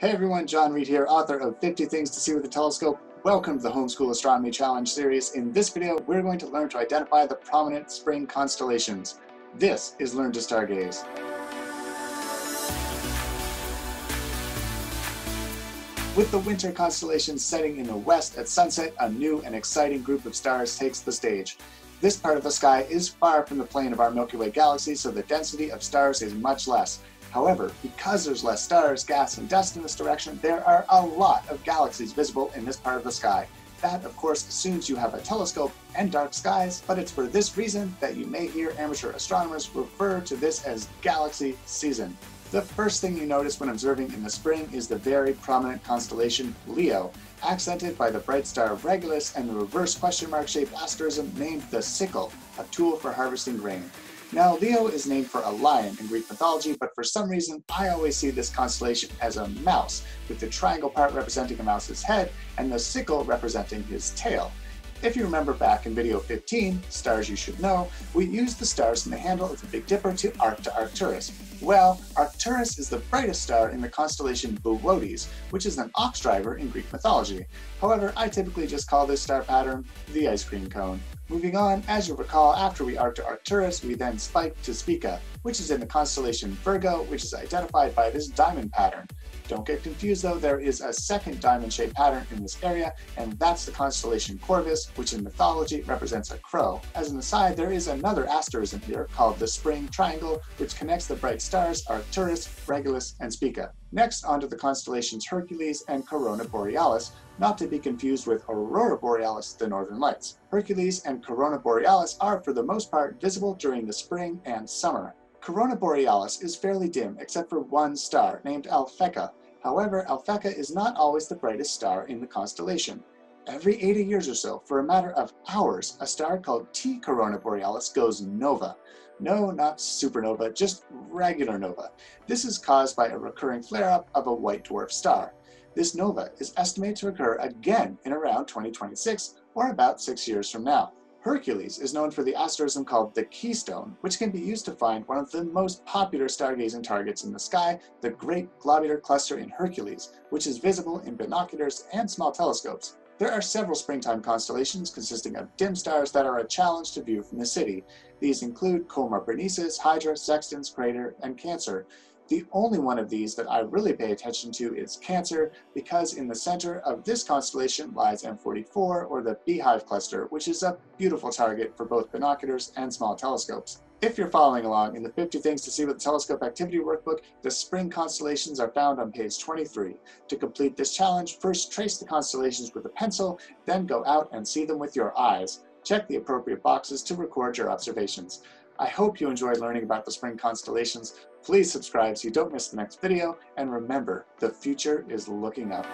Hey everyone, John Read here, author of 50 Things to See with a Telescope. Welcome to the Homeschool Astronomy Challenge series. In this video, we're going to learn to identify the prominent spring constellations. This is Learn to Stargaze. With the winter constellations setting in the west at sunset, a new and exciting group of stars takes the stage. This part of the sky is far from the plane of our Milky Way galaxy, so the density of stars is much less. However, because there's less stars, gas, and dust in this direction, there are a lot of galaxies visible in this part of the sky. That, of course, assumes you have a telescope and dark skies, but it's for this reason that you may hear amateur astronomers refer to this as galaxy season. The first thing you notice when observing in the spring is the very prominent constellation Leo, accented by the bright star Regulus and the reverse question mark shaped asterism named the sickle, a tool for harvesting grain. Now, Leo is named for a lion in Greek mythology, but for some reason, I always see this constellation as a mouse, with the triangle part representing a mouse's head and the sickle representing his tail. If you remember back in video 15, Stars You Should Know, we used the stars in the handle of the Big Dipper to arc to Arcturus. Well, Arcturus is the brightest star in the constellation Boötes, which is an ox driver in Greek mythology. However, I typically just call this star pattern the ice cream cone. Moving on, as you'll recall, after we arc to Arcturus, we then spike to Spica, which is in the constellation Virgo, which is identified by this diamond pattern. Don't get confused though, there is a second diamond-shaped pattern in this area, and that's the constellation Corvus, which in mythology represents a crow. As an aside, there is another asterism here called the Spring Triangle, which connects the bright stars Arcturus, Regulus, and Spica. Next, onto the constellations Hercules and Corona Borealis, not to be confused with Aurora Borealis, the northern lights. Hercules and Corona Borealis are, for the most part, visible during the spring and summer. Corona Borealis is fairly dim except for one star, named Alphecca, However, Alphecca is not always the brightest star in the constellation. Every 80 years or so, for a matter of hours, a star called T Corona Borealis goes nova. No, not supernova, just regular nova. This is caused by a recurring flare-up of a white dwarf star. This nova is estimated to occur again in around 2026, or about six years from now. Hercules is known for the asterism called the Keystone, which can be used to find one of the most popular stargazing targets in the sky, the Great Globular Cluster in Hercules, which is visible in binoculars and small telescopes. There are several springtime constellations consisting of dim stars that are a challenge to view from the city. These include Coma Berenices, Hydra, Sextans, Crater, and Cancer. The only one of these that I really pay attention to is Cancer, because in the center of this constellation lies M44, or the Beehive Cluster, which is a beautiful target for both binoculars and small telescopes. If you're following along in the 50 Things to See with the Telescope activity workbook, the spring constellations are found on page 23. To complete this challenge, first trace the constellations with a pencil, then go out and see them with your eyes. Check the appropriate boxes to record your observations. I hope you enjoyed learning about the spring constellations. Please subscribe so you don't miss the next video, and remember, the future is looking up.